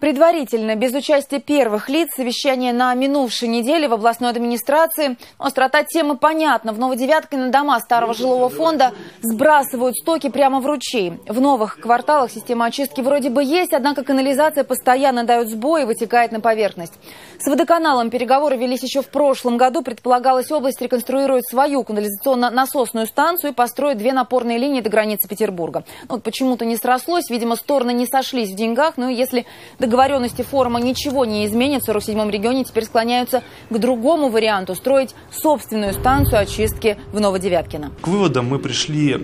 Предварительно, без участия первых лиц, совещание на минувшей неделе в областной администрации. Острота темы понятна. В Новодевяткино дома старого жилого фонда сбрасывают стоки прямо в ручей. В новых кварталах система очистки вроде бы есть, однако канализация постоянно дает сбой и вытекает на поверхность. С водоканалом переговоры велись еще в прошлом году. Предполагалось, область реконструирует свою канализационно-насосную станцию и построит две напорные линии до границы Петербурга. Ну, вот почему-то не срослось. Видимо, стороны не сошлись в деньгах. Но если договоренности форума ничего не изменит, в 47-м регионе теперь склоняются к другому варианту – строить собственную станцию очистки в Новодевяткино. К выводам мы пришли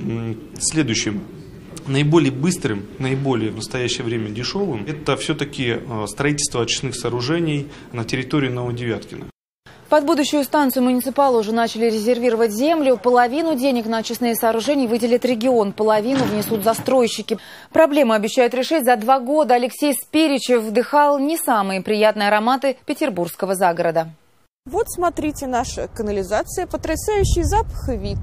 следующим. Наиболее быстрым, наиболее в настоящее время дешевым – это все-таки э, строительство очистных сооружений на территории Новодевяткина. Под будущую станцию муниципалы уже начали резервировать землю. Половину денег на очистные сооружения выделит регион, половину внесут застройщики. Проблему обещают решить за два года. Алексей Спиричев вдыхал не самые приятные ароматы петербургского загорода. Вот смотрите, наша канализация, потрясающий запах и вид.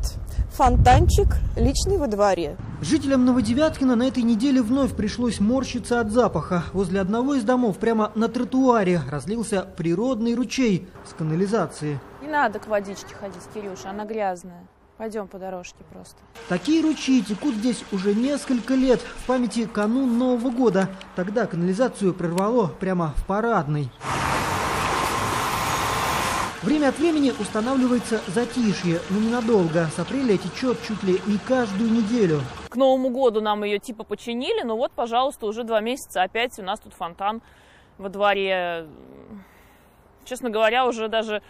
Фонтанчик личный во дворе. Жителям Новодевяткина на этой неделе вновь пришлось морщиться от запаха. Возле одного из домов прямо на тротуаре разлился природный ручей с канализации. Не надо к водичке ходить, Кирюша, она грязная. Пойдем по дорожке просто. Такие ручьи текут здесь уже несколько лет. В памяти канун Нового года. Тогда канализацию прорвало прямо в парадной. Время от времени устанавливается затишье, но ненадолго. С апреля течет чуть ли не каждую неделю. К Новому году нам ее типа починили, но вот, пожалуйста, уже два месяца опять у нас тут фонтан во дворе. Честно говоря, уже даже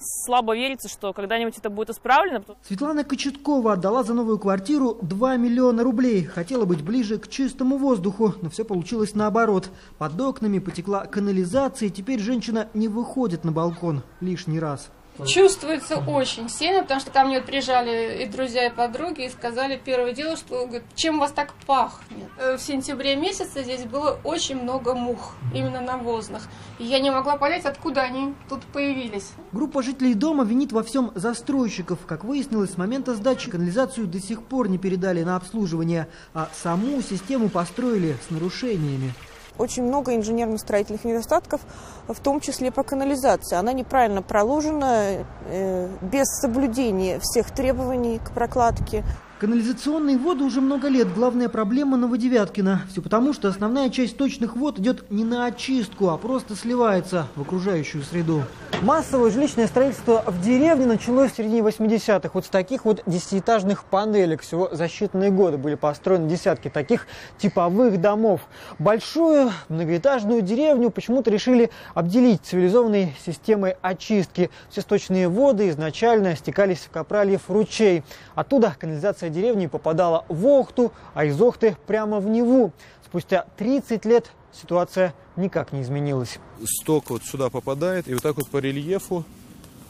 слабо верится, что когда-нибудь это будет исправлено. Светлана Кочеткова отдала за новую квартиру 2 миллиона рублей. Хотела быть ближе к чистому воздуху, но все получилось наоборот. Под окнами потекла канализация, и теперь женщина не выходит на балкон лишний раз. Чувствуется очень сильно, потому что ко мне вот приезжали и друзья, и подруги, и сказали первое дело, что говорит, чем у вас так пахнет. Э, в сентябре месяце здесь было очень много мух, именно навозных. И я не могла понять, откуда они тут появились. Группа жителей дома винит во всем застройщиков. Как выяснилось, с момента сдачи канализацию до сих пор не передали на обслуживание, а саму систему построили с нарушениями очень много инженерно-строительных недостатков, в том числе по канализации. Она неправильно проложена, э, без соблюдения всех требований к прокладке. Канализационные воды уже много лет главная проблема Новодевяткина. Все потому, что основная часть точных вод идет не на очистку, а просто сливается в окружающую среду. Массовое жилищное строительство в деревне началось в середине 80-х. Вот с таких вот десятиэтажных панелек. Всего за считанные годы были построены десятки таких типовых домов. Большую многоэтажную деревню почему-то решили обделить цивилизованной системой очистки. Все сточные воды изначально стекались в Капральев ручей. Оттуда канализация деревни попадала в Охту, а из Охты прямо в Неву. Спустя 30 лет ситуация никак не изменилась. Сток вот сюда попадает, и вот так вот по рельефу,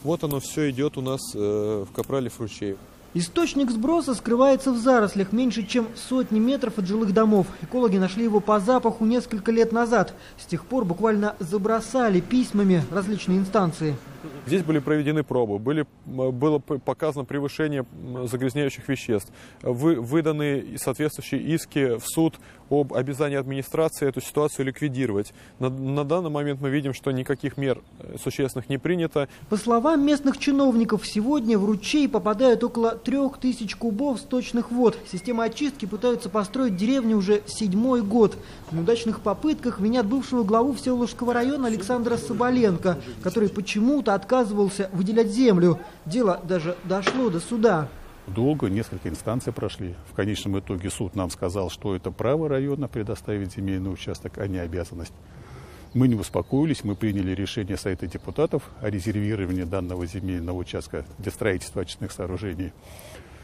вот оно все идет у нас э, в Капралев ручей. Источник сброса скрывается в зарослях меньше, чем сотни метров от жилых домов. Экологи нашли его по запаху несколько лет назад. С тех пор буквально забросали письмами различные инстанции. Здесь были проведены пробы, были, было показано превышение загрязняющих веществ, вы, выданы соответствующие иски в суд об обязании администрации эту ситуацию ликвидировать. На, на данный момент мы видим, что никаких мер э, существенных не принято. По словам местных чиновников, сегодня в ручей попадают около трех тысяч кубов сточных вод. Система очистки пытаются построить деревню уже седьмой год. В неудачных попытках винят бывшего главу Всеволожского района Александра Соболенко, который почему-то отказывался выделять землю. Дело даже дошло до суда. Долго, несколько инстанций прошли. В конечном итоге суд нам сказал, что это право района предоставить земельный участок, а не обязанность. Мы не успокоились, мы приняли решение Совета депутатов о резервировании данного земельного участка для строительства очистных сооружений.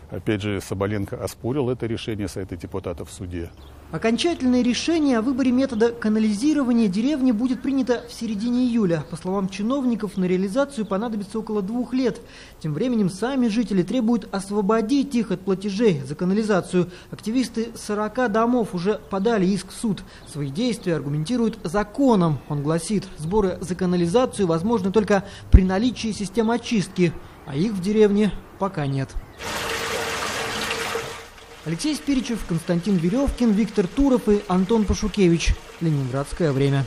Опять же, Соболенко оспорил это решение Совета депутатов в суде. Окончательное решение о выборе метода канализирования деревни будет принято в середине июля. По словам чиновников, на реализацию понадобится около двух лет. Тем временем сами жители требуют освободить их от платежей за канализацию. Активисты 40 домов уже подали иск в суд. Свои действия аргументируют законом. Он гласит, сборы за канализацию возможны только при наличии системы очистки, а их в деревне пока нет. Алексей Спиричев, Константин Веревкин, Виктор Туров и Антон Пашукевич. Ленинградское время.